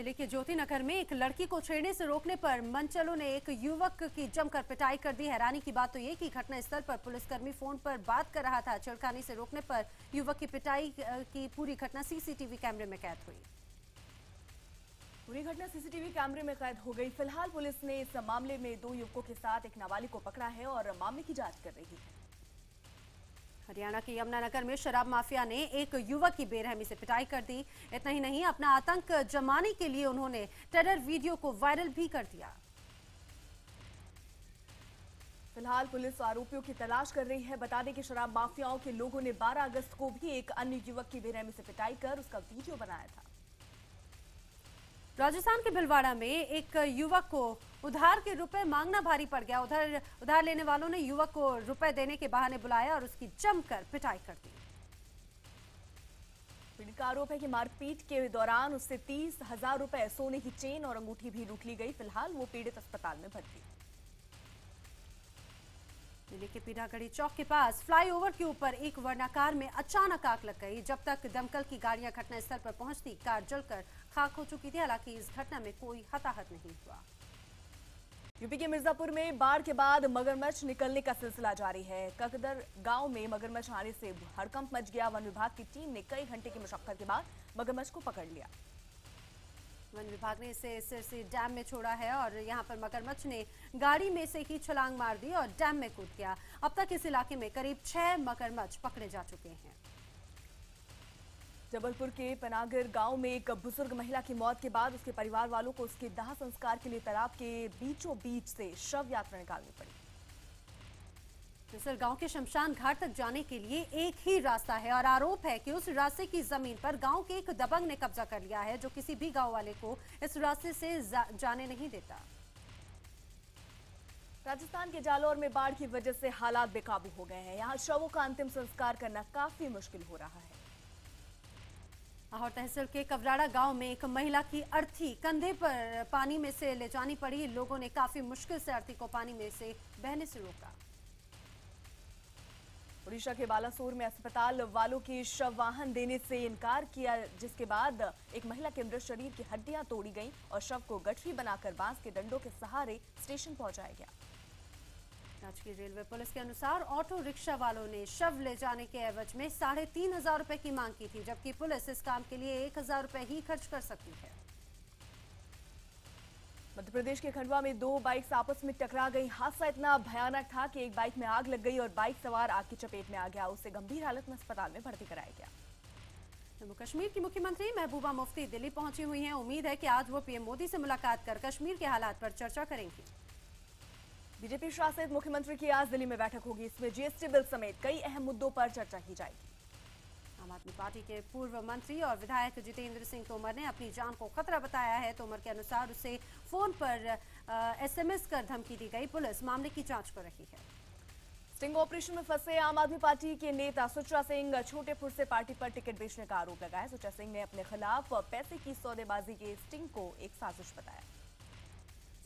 दिल्ली के ज्योति नगर में एक लड़की को छेड़ने से रोकने पर मंचलों ने एक युवक की जमकर पिटाई कर दी। हैरानी की बात तो ये कि घटनास्थल पर पुलिसकर्मी फ़ोन पर बात कर रहा था। छिड़खानी से रोकने पर युवक की पिटाई की पूरी घटना सीसीटीवी कैमरे में कैद हुई। पूरी घटना सीसीटीवी कैमरे में कैद हो गई। फ़िलहाल पुलिस ने इस मामले में दो युवकों के साथ एक नाबालिग को पकड़ा है और मामले की जाँच कर रही है। हरियाणा के यमुनानगर में शराब माफिया ने एक युवक की बेरहमी से पिटाई कर दी। इतना ही नहीं अपना आतंक जमाने के लिए उन्होंने टेरर वीडियो को वायरल भी कर दिया। फ़िलहाल पुलिस आरोपियों की तलाश कर रही है। बता दें कि शराब माफियाओं के लोगों ने 12 अगस्त को भी एक अन्य युवक की बेरहमी से पिटाई कर उसका वीडियो बनाया था। राजस्थान के भिलवाड़ा में एक युवक को उधार के रुपए मांगना भारी पड़ गया। उधर उधार लेने वालों ने युवक को रुपए देने के बहाने बुलाया और उसकी जमकर पिटाई कर दी। पीड़ित का आरोप है कि मारपीट के दौरान उससे तीस हज़ार रुपए सोने की चेन और अंगूठी भी लूट ली गई। फ़िलहाल वो पीड़ित अस्पताल में भर्ती। दिल्ली के पीढ़ागढ़ी चौक के पास फ्लाईओवर के ऊपर एक वर्णाकार में अचानक आग लग गई जब तक दमकल की गाड़ियाँ घटनास्थल पर पहुँचती कार जलकर खाक हो चुकी थी। हालाँकि इस घटना में कोई हताहत नहीं हुआ। यूपी के मिर्जापुर में बाढ़ के बाद मगरमच्छ निकलने का सिलसिला जारी है। ककदर गाँव में मगरमच्छ आने से हड़कंप मच गया। वन विभाग की टीम ने कई घंटे की मशक्कत के बाद मगरमच्छ को पकड़ लिया। वन विभाग ने इसे सिरसी डैम में छोड़ा है और यहाँ पर मगरमच्छ ने गाड़ी में से ही छलांग मार दी और डैम में कूद गया। अब तक इस इलाके में करीब छह मगरमच्छ पकड़े जा चुके हैं। जबलपुर के पनागर गाँव में एक बुज़ुर्ग महिला की मौत के बाद उसके परिवार वालों को उसके दाह संस्कार के लिए तालाब के बीचों बीच से शव यात्रा निकालनी पड़ी। मिसर गाँव के शमशान घाट तक जाने के लिए एक ही रास्ता है और आरोप है कि उस रास्ते की ज़मीन पर गाँव के एक दबंग ने कब्जा कर लिया है जो किसी भी गाँव वाले को इस रास्ते से जा, जाने नहीं देता। राजस्थान के जालौर में बाढ़ की वजह से हालात बेकाबू हो गए हैं। यहाँ शवों का अंतिम संस्कार करना काफ़ी मुश्किल हो रहा है। लाहौर तहसील के कवराड़ा गाँव में एक महिला की अर्थी कंधे पर पानी में से ले जानी पड़ी। लोगों ने काफ़ी मुश्किल से अर्थी को पानी में से बहने से रोका। उड़ीसा के बालासोर में अस्पताल वालों की शव वाहन देने से इनकार किया, जिसके बाद एक महिला के मृत शरीर की हड्डियाँ तोड़ी गईं और शव को गठरी बनाकर बाँस के डंडों के सहारे स्टेशन पहुँचाया गया। राजकीय रेलवे पुलिस के अनुसार ऑटो रिक्शा वालों ने शव ले जाने के एवज में साढ़े तीन हज़ार रुपए की मांग की थी जबकि पुलिस इस काम के लिए एक हज़ार रुपए ही खर्च कर सकती है। मध्य प्रदेश के खंडवा में दो बाइक्स आपस में टकरा गई। हादसा इतना भयानक था कि एक बाइक में आग लग गई और बाइक सवार आग की चपेट में आ गया। उसे गंभीर हालत में अस्पताल में भर्ती कराया गया। जम्मू कश्मीर की मुख्यमंत्री महबूबा मुफ्ती दिल्ली पहुँची हुई हैं। उम्मीद है कि आज वो पीएम मोदी से मुलाकात कर कश्मीर के हालात पर चर्चा करेंगी। बीजेपी शासित मुख्यमंत्री की आज दिल्ली में बैठक होगी। इसमें जीएसटी बिल समेत कई अहम मुद्दों पर चर्चा की जाएगी। आम आदमी पार्टी के पूर्व मंत्री और विधायक जितेंद्र सिंह तोमर ने अपनी जान को खतरा बताया है। तोमर के अनुसार उसे फ़ोन पर एसएमएस कर धमकी दी गई। पुलिस मामले की जाँच कर रही है। स्टिंग ऑपरेशन में फंसे आम आदमी पार्टी के नेता सुचा सिंह छोटेपुर से पार्टी पर टिकट बेचने का आरोप लगाया। सुचा सिंह ने अपने खिलाफ पैसे की सौदेबाजी के स्टिंग को एक साजिश बताया।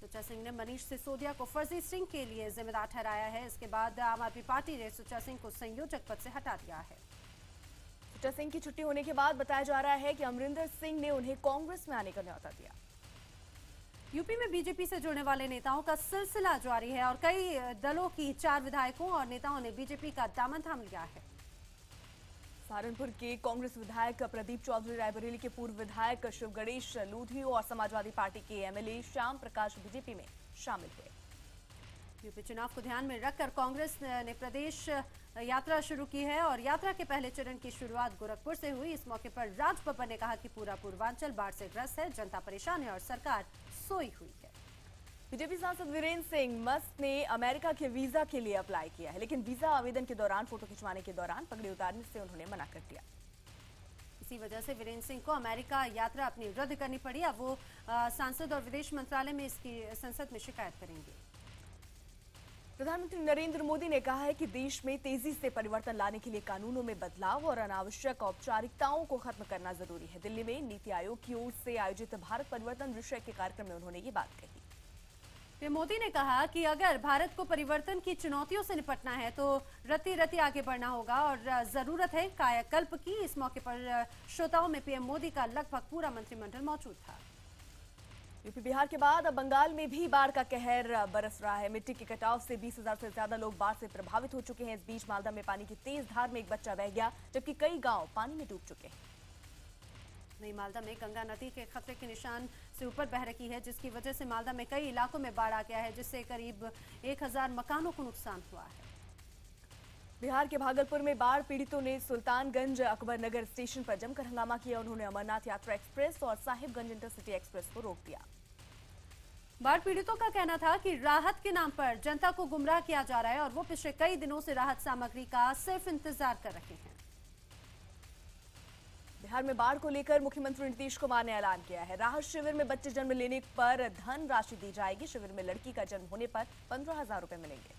सुचा सिंह ने मनीष सिसोदिया को फर्जी स्टिंग के लिए जिम्मेदार ठहराया है। इसके बाद आम आदमी पार्टी ने सुचा सिंह को संयोजक पद से हटा दिया है। सुचा सिंह की छुट्टी होने के बाद बताया जा रहा है कि अमरिंदर सिंह ने उन्हें कांग्रेस में आने का न्यौता दिया। यूपी में बीजेपी से जुड़ने वाले नेताओं का सिलसिला जारी है और कई दलों की चार विधायकों और नेताओं ने बीजेपी का दामन थाम लिया है। सहारनपुर के कांग्रेस विधायक प्रदीप चौधरी रायबरेली के पूर्व विधायक शिव गणेश लूधी और समाजवादी पार्टी के एमएलए श्याम प्रकाश बीजेपी में शामिल हुए। यूपी चुनाव को ध्यान में रखकर कांग्रेस ने प्रदेश यात्रा शुरू की है और यात्रा के पहले चरण की शुरुआत गोरखपुर से हुई। इस मौके पर राज ने कहा कि पूरा पूर्वांचल बाढ़ से ग्रस्त है, जनता परेशान है और सरकार सोई हुई। बीजेपी सांसद वीरेंद्र सिंह मस्त ने अमेरिका के वीज़ा के लिए अप्लाई किया है लेकिन वीज़ा आवेदन के दौरान फ़ोटो खिंचवाने के दौरान पगड़ी उतारने से उन्होंने मना कर दिया। इसी वजह से वीरेंद्र सिंह को अमेरिका यात्रा अपनी रद्द करनी पड़ी। अब वो सांसद और विदेश मंत्रालय में इसकी संसद में शिकायत करेंगे। प्रधानमंत्री नरेंद्र मोदी ने कहा है कि देश में तेज़ी से परिवर्तन लाने के लिए कानूनों में बदलाव और अनावश्यक औपचारिकताओं को खत्म करना ज़रूरी है। दिल्ली में नीति आयोग की ओर से आयोजित भारत परिवर्तन विषय के कार्यक्रम में उन्होंने ये बात कही। मोदी ने कहा कि अगर भारत को परिवर्तन की चुनौतियों से निपटना है तो रति रति आगे बढ़ना होगा और ज़रूरत है कायाकल्प की। इस मौके पर श्रोताओं में पीएम मोदी का लगभग पूरा मंत्रिमंडल मौजूद था। यूपी बिहार के बाद अब बंगाल में भी बाढ़ का कहर बरस रहा है। मिट्टी के कटाव से 20,000 से ज़्यादा लोग बाढ़ से प्रभावित हो चुके हैं। इस बीच मालदा में पानी की तेज धार में एक बच्चा बह गया जबकि कई गाँव पानी में डूब चुके हैं। वहीं मालदा में गंगा नदी के खतरे के निशान से ऊपर बह रही है जिसकी वजह से मालदा में कई इलाकों में बाढ़ आ गया है जिससे करीब 1000 मकानों को नुकसान हुआ है। बिहार के भागलपुर में बाढ़ पीड़ितों ने सुल्तानगंज अकबर नगर स्टेशन पर जमकर हंगामा किया उन्होंने अमरनाथ यात्रा एक्सप्रेस और साहिबगंज इंटरसिटी एक्सप्रेस को रोक दिया। बाढ़ पीड़ितों का कहना था कि राहत के नाम पर जनता को गुमराह किया जा रहा है और वो पिछले कई दिनों से राहत सामग्री का सिर्फ़ इंतज़ार कर रहे हैं। बिहार में बाढ़ को लेकर मुख्यमंत्री नीतीश कुमार ने ऐलान किया है। राहत शिविर में बच्चे जन्म लेने पर धन राशि दी जाएगी। शिविर में लड़की का जन्म होने पर पंद्रह हज़ार रुपए मिलेंगे।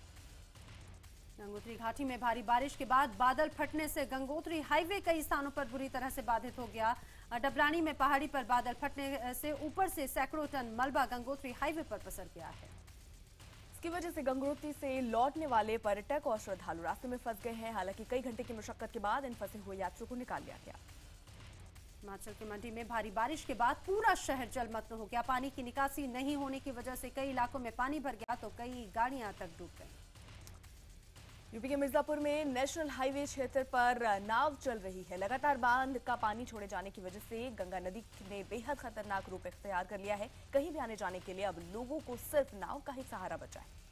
गंगोत्री घाटी में भारी बारिश के बाद बादल फटने से गंगोत्री हाईवे कई स्थानों पर बुरी तरह से बाधित हो गया। डबरानी में पहाड़ी पर बादल फटने से ऊपर से सैकड़ों टन मलबा गंगोत्री हाईवे पर पसर गया है। इसकी वजह से गंगोत्री से लौटने वाले पर्यटक और श्रद्धालु रास्ते में फंस गए हैं। हालाँकि कई घंटे की मशक्कत के बाद इन फंसे हुए यात्रियों को निकाल लिया गया। हिमाचल के मंडी में भारी बारिश के बाद पूरा शहर जलमग्न हो गया। पानी की निकासी नहीं होने की वजह से कई इलाकों में पानी भर गया तो कई गाड़ियाँ तक डूब गई। यूपी के मिर्जापुर में नेशनल हाईवे क्षेत्र पर नाव चल रही है। लगातार बाँध का पानी छोड़े जाने की वजह से गंगा नदी ने बेहद खतरनाक रूप इख्तियार कर लिया है। कहीं भी आने जाने के लिए अब लोगों को सिर्फ़ नाव का ही सहारा बचा है।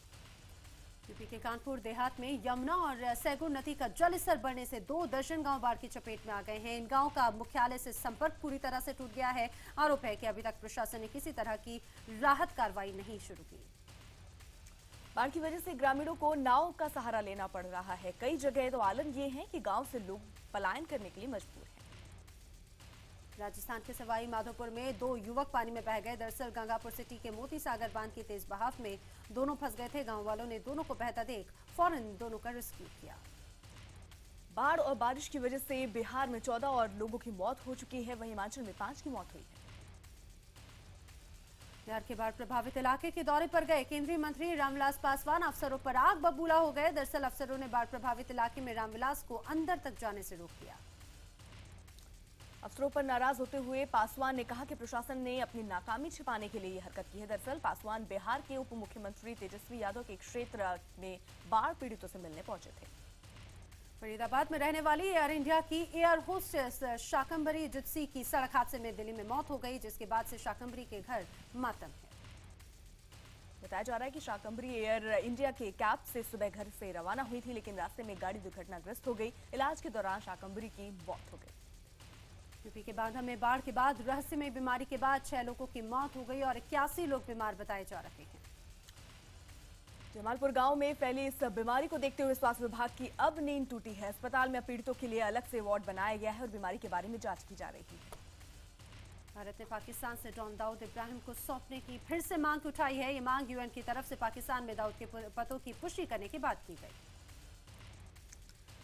यूपी के कानपुर देहात में यमुना और सैगुर नदी का जल स्तर बढ़ने से दो दर्जन गाँव बाढ़ की चपेट में आ गए हैं। इन गाँव का मुख्यालय से संपर्क पूरी तरह से टूट गया है। आरोप है कि अभी तक प्रशासन ने किसी तरह की राहत कार्रवाई नहीं शुरू की। बाढ़ की वजह से ग्रामीणों को नाव का सहारा लेना पड़ रहा है। कई जगह तो आलम ये है कि गाँव से लोग पलायन करने के लिए मजबूर। राजस्थान के सवाई माधोपुर में दो युवक पानी में बह गए। दरअसल गंगापुर सिटी के मोती सागर बाँध की तेज बहाव में दोनों फंस गए थे। गाँव वालों ने दोनों को बहता देख फ़ौरन दोनों का रेस्क्यू किया। बाढ़ और बारिश की वजह से बिहार में चौदह और लोगों की मौत हो चुकी है। वहीं हिमाचल में पाँच की मौत हुई है। बिहार के बाढ़ प्रभावित इलाके के दौरे पर गए केंद्रीय मंत्री रामविलास पासवान अफसरों पर आग बबूला हो गए। दरअसल अफसरों ने बाढ़ प्रभावित इलाके में रामविलास को अंदर तक जाने से रोक दिया। अफसरों पर नाराज़ होते हुए पासवान ने कहा कि प्रशासन ने अपनी नाकामी छिपाने के लिए यह हरकत की है। दरअसल पासवान बिहार के उप मुख्यमंत्री तेजस्वी यादव के क्षेत्र में बाढ़ पीड़ितों से मिलने पहुँचे थे। फरीदाबाद में रहने वाली एयर इंडिया की एयर होस्टेस शाकंबरी जित्सी की सड़क हादसे में दिल्ली में मौत हो गई जिसके बाद से शाकंबरी के घर मातम है। बताया जा रहा है कि शाकंबरी एयर इंडिया के कैब से सुबह घर से रवाना हुई थी लेकिन रास्ते में गाड़ी दुर्घटनाग्रस्त हो गई। इलाज के दौरान शाकंबरी की मौत हो गई। यूपी के बांधा में बाढ़ के बाद रहस्यमय बीमारी के बाद छह लोगों की मौत हो गई और इक्यासी लोग बीमार बताए जा रहे हैं। जमालपुर गाँव में फैली इस बीमारी को देखते हुए स्वास्थ्य विभाग की अब नींद टूटी है। अस्पताल में पीड़ितों के लिए अलग से वार्ड बनाया गया है और बीमारी के बारे में जाँच की जा रही है। भारत ने पाकिस्तान से डॉन दाऊद इब्राहिम को सौंपने की फिर से मांग उठाई है। ये मांग यूएन की तरफ़ से पाकिस्तान में दाऊद के पतों की पुष्टि करने की बात की गई।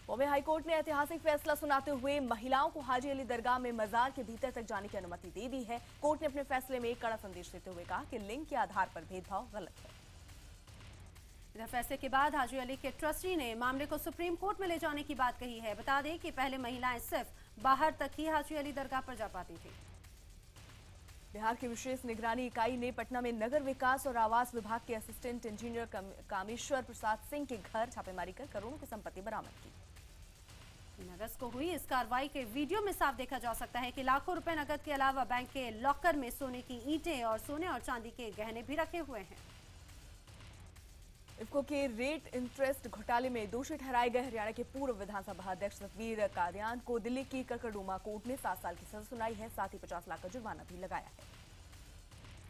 बॉम्बे हाईकोर्ट ने ऐतिहासिक फैसला सुनाते हुए महिलाओं को हाजी अली दरगाह में मजार के भीतर तक जाने की अनुमति दे दी है। कोर्ट ने अपने फैसले में एक कड़ा संदेश देते हुए कहा कि लिंग के आधार पर भेदभाव गलत है। इधर फैसले के बाद हाजी अली के ट्रस्टी ने मामले को सुप्रीम कोर्ट में ले जाने की बात कही है। बता दें कि पहले महिलाएँ सिर्फ़ बाहर तक ही हाजी अली दरगाह पर जा पाती थी। बिहार की विशेष निगरानी इकाई ने पटना में नगर विकास और आवास विभाग के असिस्टेंट इंजीनियर कामेश्वर प्रसाद सिंह के घर छापेमारी कर करोड़ों की संपत्ति बरामद की। अगस्त को हुई इस कार्रवाई के वीडियो में साफ़ देखा जा सकता है कि लाखों रुपए नकद के अलावा बैंक के लॉकर में सोने की ईंटें और सोने और चांदी के गहने भी रखे हुए हैं। इफ्को के रेट इंटरेस्ट घोटाले में दोषी ठहराए गए हरियाणा के पूर्व विधानसभा अध्यक्ष सतवीर कादियान को दिल्ली की ककड़ुमा कोर्ट ने सात साल की सजा सुनाई है साथ ही पचास लाख का जुर्माना भी लगाया है।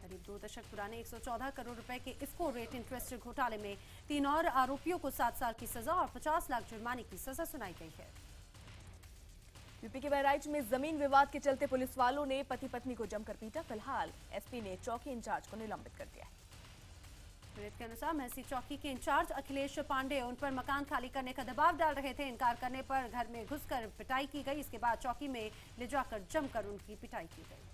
करीब दो दशक पुराने 114 करोड़ रुपए के इफ्को रेट इंटरेस्ट घोटाले में तीन और आरोपियों को सात साल की सजा और 50 लाख जुर्माने की सजा सुनाई गई है। यूपी के बहराइच में ज़मीन विवाद के चलते पुलिस वालों ने पति पत्नी को जमकर पीटा फ़िलहाल एसपी ने चौकी इंचार्ज को निलंबित कर दिया है। पीड़ित के अनुसार महसी चौकी के इंचार्ज अखिलेश पांडे उन पर मकान खाली करने का दबाव डाल रहे थे। इनकार करने पर घर में घुसकर पिटाई की गई। इसके बाद चौकी में ले जाकर जमकर उनकी पिटाई की गई।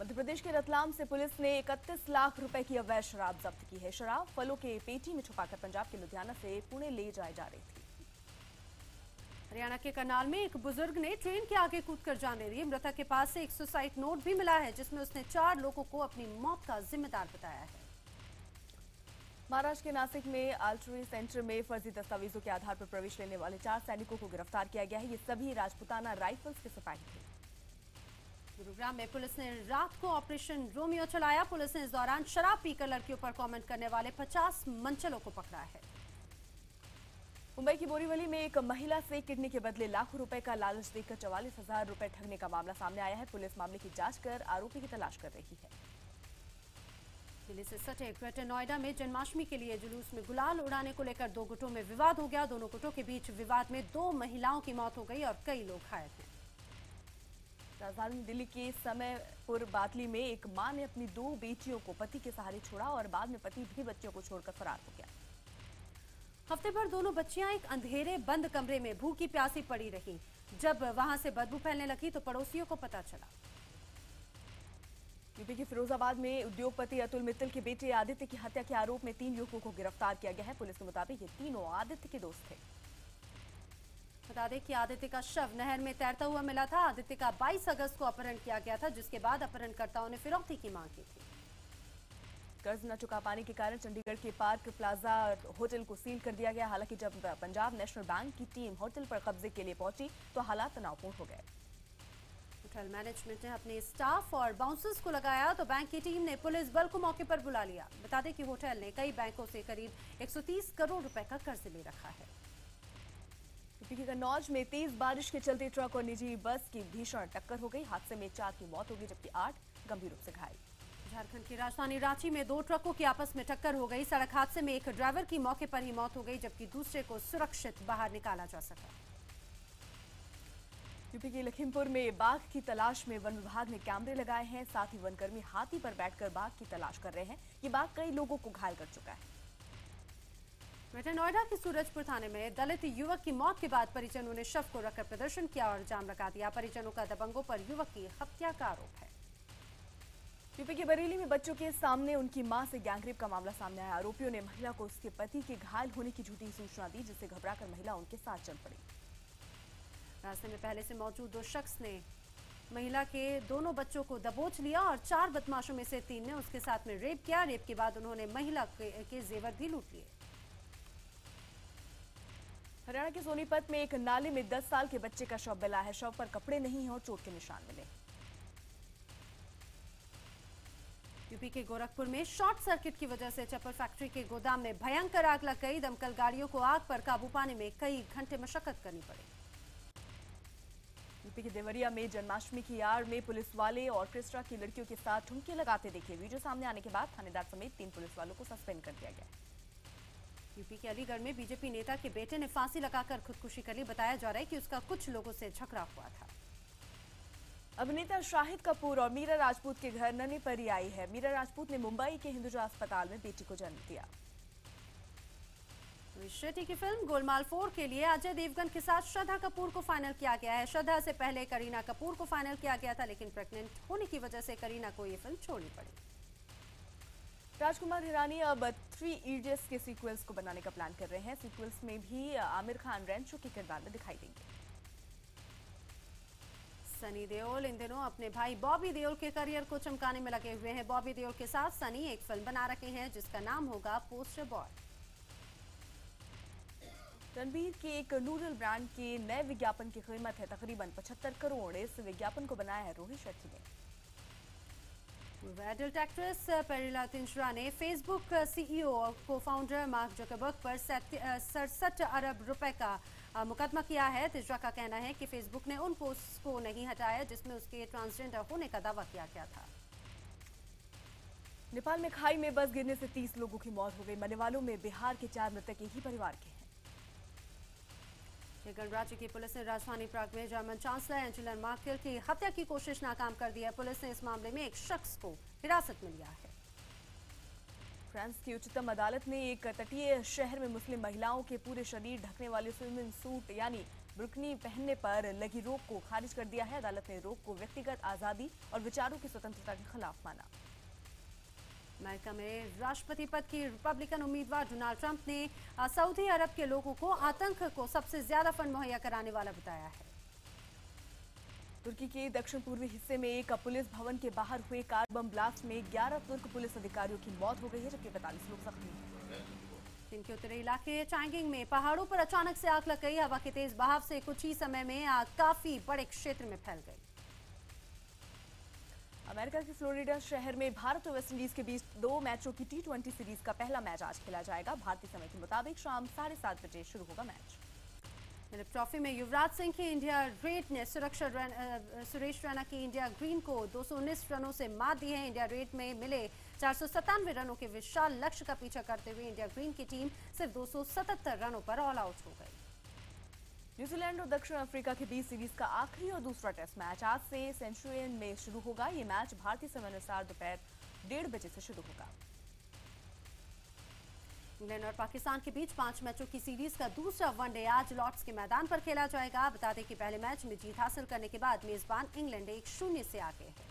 मध्य प्रदेश के रतलाम से पुलिस ने 31 लाख रुपए की अवैध शराब जब्त की है। शराब फलों के पेटी में छुपाकर पंजाब के लुधियाना से पुणे ले जाई जा रही थी। हरियाणा के करनाल में एक बुज़ुर्ग ने ट्रेन के आगे कूदकर जान दे दी मृतक के पास से एक सुसाइड नोट भी मिला है जिसमें उसने चार लोगों को अपनी मौत का जिम्मेदार बताया है। महाराष्ट्र के नासिक में आल्ट्री सेंटर में फर्जी दस्तावेजों के आधार पर प्रवेश लेने वाले चार सैनिकों को गिरफ़्तार किया गया है। ये सभी राजपुताना राइफल्स के सिपाही थे। गुरुग्राम में पुलिस ने रात को ऑपरेशन रोमियो चलाया। पुलिस ने इस दौरान शराब पीकर लड़कियों पर कमेंट करने वाले 50 मंचलों को पकड़ा है। मुंबई की बोरीवली में एक महिला से किडनी के बदले लाखों रुपए का लालच देकर चवालीस हज़ार रुपए ठगने का मामला सामने आया है। पुलिस मामले की जाँच कर आरोपी की तलाश कर रही है। दिल्ली से सटे ग्रेटर नोएडा में जन्माष्टमी के लिए जुलूस में गुलाल उड़ाने को लेकर दो गुटों में विवाद हो गया। दोनों गुटों के बीच विवाद में दो महिलाओं की मौत हो गई और कई लोग घायल हैं। राजधानी दिल्ली के समयपुर बादली में एक माँ ने अपनी दो बेटियों को पति के सहारे छोड़ा और बाद में पति भी बच्चियों को छोड़कर फरार हो गया। हफ़्ते भर दोनों बच्चियाँ एक अंधेरे बंद कमरे में भूखी प्यासी पड़ी रही। जब वहाँ से बदबू फैलने लगी तो पड़ोसियों को पता चला। यूपी के फिरोजाबाद में उद्योगपति अतुल मित्तल के बेटे आदित्य की हत्या के आरोप में तीन युवकों को गिरफ़्तार किया गया है। पुलिस के मुताबिक ये तीनों आदित्य के दोस्त थे। बता दें कि आदित्य का शव नहर में तैरता हुआ मिला था। आदित्य का 22 अगस्त को अपहरण किया गया था जिसके बाद अपहरणकर्ताओं ने फिरौती की मांग की थी। कर्ज न चुका पाने के कारण चंडीगढ़ के पार्क प्लाजा होटल को सील कर दिया गया। हालाँकि जब पंजाब नेशनल बैंक की टीम होटल पर कब्जे के लिए पहुँची तो हालात तनावपूर्ण हो गए। होटल मैनेजमेंट ने अपने स्टाफ और बाउंसर्स को लगाया तो बैंक की टीम ने पुलिस बल को मौके पर बुला लिया। बता दें कि होटल ने कई बैंकों से करीब 130 करोड़ रुपए का कर्ज ले रखा है। यूपी के कन्नौज में तेज बारिश के चलते ट्रक और निजी बस की भीषण टक्कर हो गई। हादसे में चार की मौत हो गई जबकि आठ गंभीर रूप से घायल। झारखंड की राजधानी रांची में दो ट्रकों की आपस में टक्कर हो गई। सड़क हादसे में एक ड्राइवर की मौके पर ही मौत हो गई जबकि दूसरे को सुरक्षित बाहर निकाला जा सका। यूपी के लखीमपुर में बाघ की तलाश में वन विभाग ने कैमरे लगाए हैं साथ ही वनकर्मी हाथी पर बैठकर बाघ की तलाश कर रहे हैं। ये बाघ कई लोगों को घायल कर चुका है। ग्रेटर नोएडा के सूरजपुर थाने में दलित युवक की मौत के बाद परिजनों ने शव को रखकर प्रदर्शन किया और जाम लगा दिया। परिजनों का दबंगों पर युवक की हत्या का आरोप है। यूपी के बरेली में बच्चों के सामने उनकी माँ से गैंगरेप का मामला सामने आया। आरोपियों ने महिला को उसके पति के घायल होने की झूठी सूचना दी जिससे घबराकर महिला उनके साथ चल पड़ी। रास्ते में पहले से मौजूद दो शख्स ने महिला के दोनों बच्चों को दबोच लिया और चार बदमाशों में से तीन ने उसके साथ में रेप किया। रेप के बाद उन्होंने महिला के, के जेवर भी लूट लिए। हरियाणा के सोनीपत में एक नाले में 10 साल के बच्चे का शव मिला है। शव पर कपड़े नहीं है और चोट के निशान मिले। यूपी के गोरखपुर में शॉर्ट सर्किट की वजह से चप्पल फैक्ट्री के गोदाम में भयंकर आग लग गई। दमकल गाड़ियों को आग पर काबू पाने में कई घंटे मशक्कत करनी पड़ी। यूपी के देवरिया में जन्माष्टमी की आड़ में पुलिस वाले और ऑर्केस्ट्रा की लड़कियों के साथ ठुमके लगाते देखे। वीडियो सामने आने के बाद थानेदार समेत तीन पुलिस वालों को सस्पेंड कर दिया गया। यूपी के अलीगढ़ में बीजेपी नेता के बेटे ने फांसी लगाकर खुदकुशी कर ली। बताया जा रहा है कि उसका कुछ लोगों से झगड़ा हुआ था। अभिनेता शाहिद कपूर और मीरा राजपूत के घर ननी परी आई है। मीरा राजपूत ने मुंबई के हिंदुजा अस्पताल में बेटी को जन्म दिया। शेट्टी की फ़िल्म गोलमाल फोर के लिए अजय देवगन के साथ श्रद्धा कपूर को फाइनल किया गया है। श्रद्धा से पहले करीना कपूर को फाइनल किया गया था लेकिन प्रेग्नेंट होने की वजह से करीना को ये फ़िल्म छोड़नी पड़ी। राजकुमार हिरानी अब थ्री इडियट्स के सीक्वल्स को बनाने का प्लान कर रहे हैं। सीक्वल्स में भी आमिर खान रैंचो के किरदार में दिखाई देंगे। सनी देओल। इन दिनों अपने भाई बॉबी देओल के करियर को चमकाने में लगे हुए हैं। बॉबी देओल के साथ सनी एक फ़िल्म बना रहे हैं, जिसका नाम होगा पोस्टर बॉय रणबीर के एक नूडल ब्रांड के नए विज्ञापन की कीमत है तकरीबन 75 करोड़। इस विज्ञापन को बनाया है रोहित शेट्टी ने। एडल्ट एक्ट्रेस पेरिला तिंशरा ने फेसबुक सीईओ और को फाउंडर मार्क जकरबर्ग पर सड़सठ अरब रुपए का मुकदमा किया है। तिजरा का कहना है कि फेसबुक ने उन पोस्ट को नहीं हटाया, जिसमें उसके ट्रांसजेंडर होने का दावा किया गया था। नेपाल में खाई में बस गिरने से 30 लोगों की मौत हो गई। मरने वालों में बिहार के चार मृतक एक ही परिवार के। गणराज्य की पुलिस ने राजधानी प्राग में जर्मन चांसलर एंजेला मार्केल की हत्या की कोशिश नाकाम कर दी है। पुलिस ने इस मामले में एक शख्स को हिरासत में लिया है। फ्रांस की उच्चतम अदालत ने एक तटीय शहर में मुस्लिम महिलाओं के पूरे शरीर ढकने वाले स्विमिंग सूट, यानी बुर्कनी पहनने पर लगी रोक को खारिज कर दिया है। अदालत ने रोक को व्यक्तिगत आज़ादी और विचारों की स्वतंत्रता के खिलाफ माना। अमेरिका में राष्ट्रपति पद की रिपब्लिकन उम्मीदवार डोनाल्ड ट्रंप ने सऊदी अरब के लोगों को आतंक को सबसे ज़्यादा फंड मुहैया कराने वाला बताया है। तुर्की के दक्षिण पूर्वी हिस्से में एक पुलिस भवन के बाहर हुए कार बम ब्लास्ट में 11 तुर्क पुलिस अधिकारियों की मौत हो गई है जबकि 45 लोग जख्मी हैं। चीन के उत्तरी इलाके चांगिंग में पहाड़ों पर अचानक से आग लग गई। हवा के तेज बहाव से कुछ ही समय में आग काफ़ी बड़े क्षेत्र में फैल गई। अमेरिका के फ्लोरिडा शहर में भारत और वेस्टइंडीज के बीच दो मैचों की टी ट्वेंटी सीरीज़ का पहला मैच आज खेला जाएगा। भारतीय समय के मुताबिक शाम साढ़े सात बजे शुरू होगा मैच। ट्रॉफी में युवराज सिंह की इंडिया रेड ने सुरक्षा रन, सुरेश रैना की इंडिया ग्रीन को 219 रनों से मात दी है। इंडिया रेड में मिले चार सौ सत्तानवे रनों के विशाल लक्ष्य का पीछा करते हुए इंडिया ग्रीन की टीम सिर्फ़ 277 रनों पर ऑल आउट हो गई। न्यूजीलैंड और दक्षिण अफ्रीका के बीच सीरीज़ का आखिरी और दूसरा टेस्ट मैच आज से सेंचुरियन में शुरू होगा। ये मैच भारतीय समय अनुसार दोपहर डेढ़ बजे से शुरू होगा। इंग्लैंड और पाकिस्तान के बीच पाँच मैचों की सीरीज़ का दूसरा वनडे आज लॉर्ड्स के मैदान पर खेला जाएगा। बता दें कि पहले मैच में जीत हासिल करने के बाद मेजबान इंग्लैंड एक शून्य से आगे है।